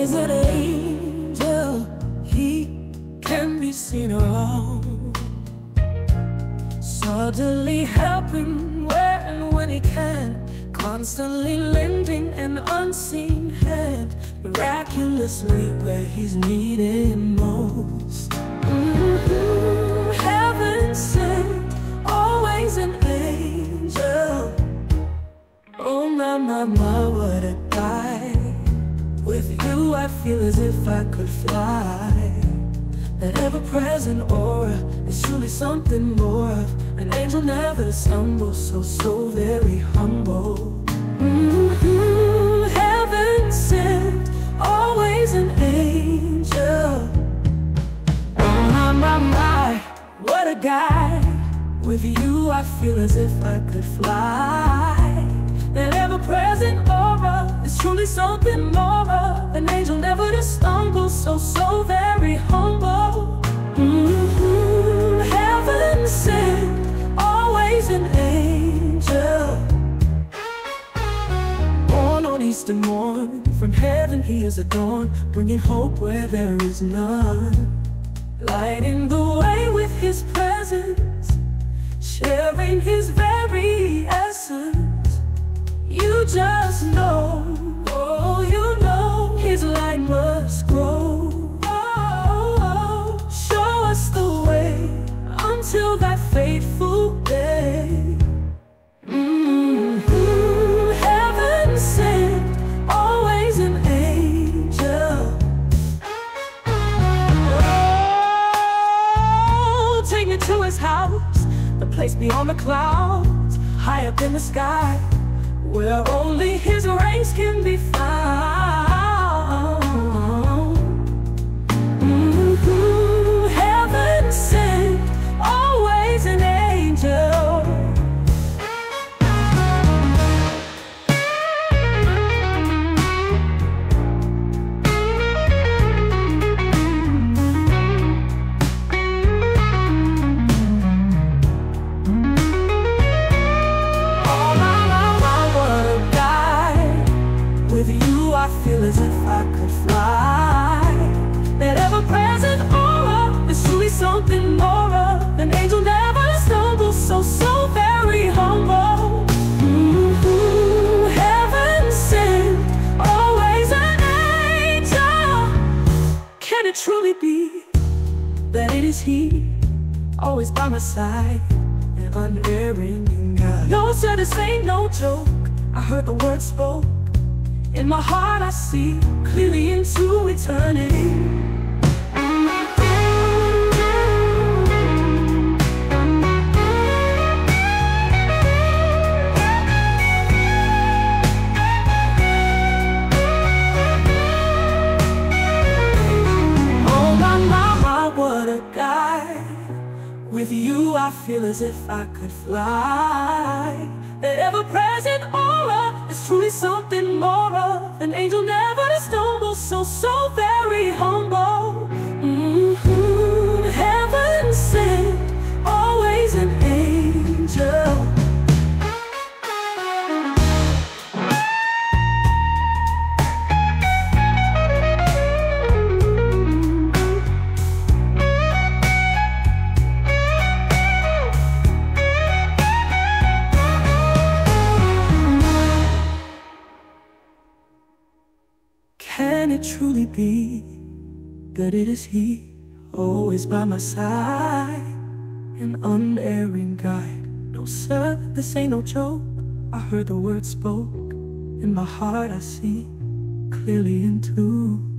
always an angel. He can be seen around, suddenly helping where and when he can, constantly lending an unseen hand, miraculously where he's needed most. Mhm. Heaven sent, always an angel. Oh my, my, my, feel as if I could fly. That ever-present aura is truly something more of An angel never to stumble, so, so very humble. Mhm, Heaven sent, always an angel. Oh my, my, my, what a guy. With you I feel as if I could fly. That ever-present aura is truly something more An angel never to stumble, so, so very humble. Mhm, Heaven sent, always an angel. Born on Easter morn, from heaven he is adorned Bringing hope where there is none. Lighting the way with his presence Sharing his very essence. You just know, His light must grow Show us the way Until that fateful day Mhm. Heaven sent, always an angel Oh, take me to his house, the place beyond the clouds, high up in the sky, where only his rays can be found. Feel as if I could fly That ever-present aura is truly something more of An angel never stumbles, so, so very humble Mhm. Heaven sent, always an angel Can it truly be that it is he Always by my side and unerring in God. No, sir, this ain't no joke. I heard the word spoke. In my heart, I see clearly into eternity. With you I feel as if I could fly That ever-present aura is truly something An angel never to stumble, so, so very humble it truly be that it is He, always by my side, an unerring guide? No, sir, this ain't no joke. I heard the word spoke, in my heart I see clearly into.